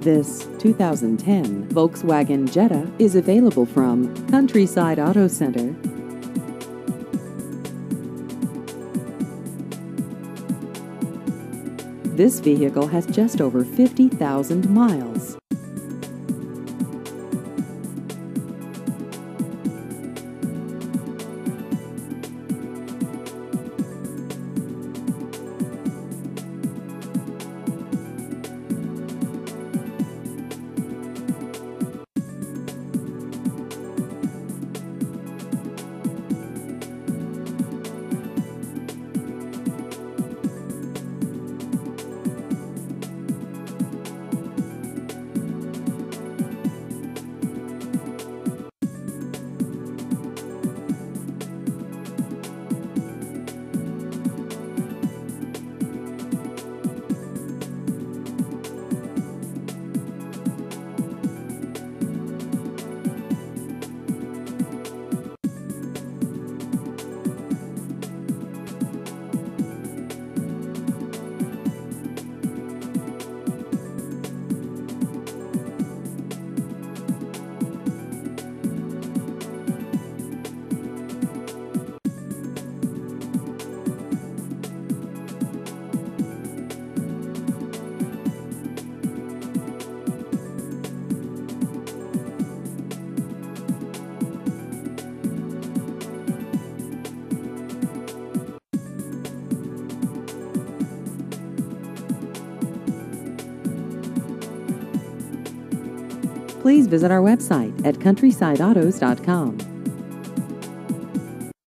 This 2010 Volkswagen Jetta is available from Countryside Auto Center. This vehicle has just over 50,000 miles. Please visit our website at countrysideautos.com.